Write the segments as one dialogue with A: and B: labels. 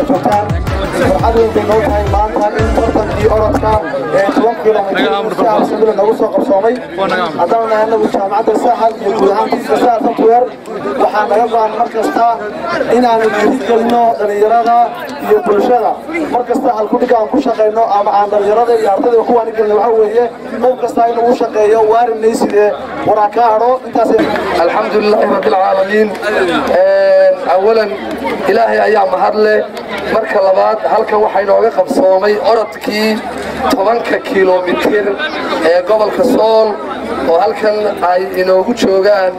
A: joogtaan farxad weyn bay noo tahay maanta in tartankii orodka ee toban kilomitrsibil nagu soo qabsoomay haddana nahay anagu jaamacadda saaxad iyo guud ahaan kiiska saaxad software waxaa naga go-an mar kasta inaanu dhiirigelinno dhallinyarada iyo bulshada mar kasta halkudhiga aan ku shaqayno ama aan dhallinyarada iyo ardayda ku waanigelino waxaa weeye qof kasta in lagu shaqeeyo waarinaysidee waraa kaa hadho intaas
B: alxamdu lilaahi rabbi alcaalamiin eh, awalan ilaahay ayaa mahad leh marka labaad halkan waxaa inooga qabsoomay orodkii tobanka kilomitir ee gobolka sool oo halkan ay inoogu joogaan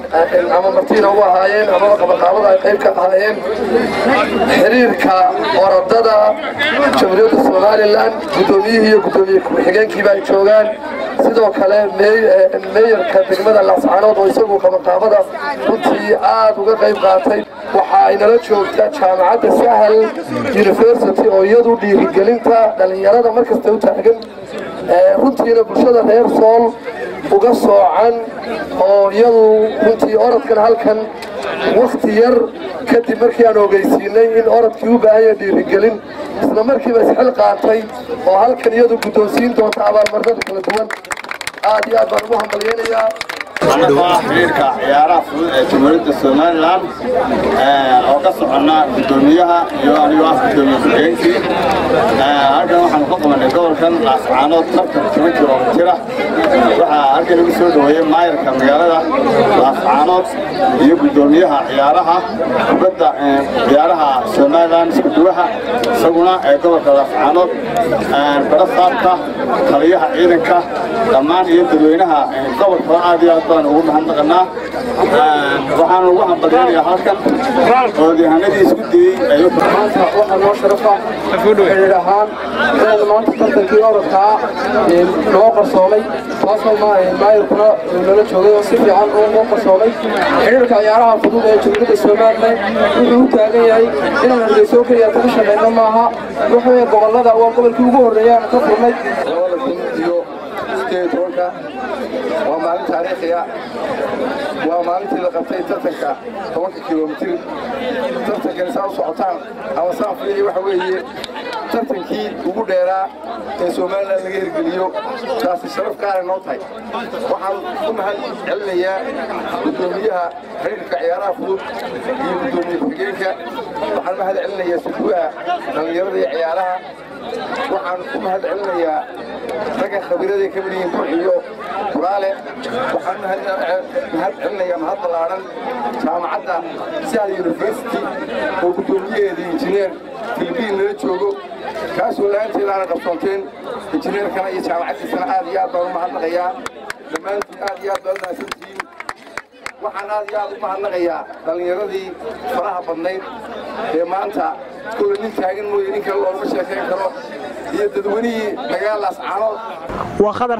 B: ama marti inoogu ahaayeen amaba qabaqaabada ay qayb ka ahaayeen xiriirka orodada jamhuuriyadda somalilan guddoomiyihii iyo guddoomiye ku-xigeenkiiba ay joogaan. Sidoo kale meeyarka degmada laascaanood oo isagu qabaqaabada runtii aad uga qayb qaatay. Waxa ay nala joogtaa jaamacadda sahal university oo iyadu dhiirigelinta dhallinyarada markasta u taagan. Runtiina bulshada reer sool uga soocan oo iyadu runtii orodkan halkan wakti yar kadib markii aan ogeysiinay in orodkii u baahan yahay dhiirigelin. Isla markiiba isxil qaatay oo halkan iyadu guddoonsiin doonta abaalmarnada kala duwan. Aad iyo aad baan ugu hambalyaynayaa
C: xiriirka ciyaaraha fudud ee jamhuuriyadda somalilan oo ka soconna guddoomiyaha iyo anigoo ah guddoomiye ku-xigeenkii halkan waxaanu ka qabanay gobolkan laascaanood tartan toban kilomitira waxaa halkan igu soo dhoweeyey maayarka magaalada laascaanood iyo guddoomiyaha ciyaaraha kubadda ciyaaraha somalilan iskuduwaha isaguna ee gobolka laascaanood barasaabka taliyaha ciidanka dhammaan iyo dadweynaha gobolka aad iyo aad baan ugu mahadnaqanaa waxaan ugu hambalyaynayaa halkan oodyahanadii isku dayey
B: waxaa noo sharafa. Xiriir ahaan inaan maanta tartankii orodkaa noo qarsoomay taasoo maayirkuna nala joogay oo si fiican noo qarsoomay xiriirka ciyaaraha fudud ee jamhuuriyadda somalilan wuxuu u taagan yahay inaan hargeyso keliya kaga shaqayno maaha waxaweye gobollada waa gobolkii ugu horreeya aan ka furnay
A: waa maalin taariikhiya waa maalintii la qabtay tartanka tobanka kilomitir tartankani saa u socotaan ama saan filayay waxa weeye tartankii ugu dheeraa ee somalilan laga hirgeliyo taasi sharaf gaara noo tahay. Waxaan u mahad celinayaa guddoomiyaha xiriirka ciyaaraha fudud iyo guddoomiye ku-xigeenka waxaan mahad celinayaa suduwaha dhallinyarada iyo ciyaaraha. Waxaan u mahad celinayaa ragga khabiirada ka mid yihiin kuraale waxaan mahad celinayaa mahad ballaaran jaamacadda sahal university oo guddoomiyaheeda injineer filibiin nala joogo. Kaasoo la'aanteeda aana qabsoonteen injineerkana iyo jaamacaddiisana aad iyo aad baan u mahadnaqayaa. Dhammaantiin aad iyo aad baan u mahadsantihiin waxaan aad iyo aad u mahadnaqayaa dhallinyaradii faraha badnayd ee maanta. Kooda nin taagan mooye nin kale loogama karo. Iyo dadweynihii
D: waa khadar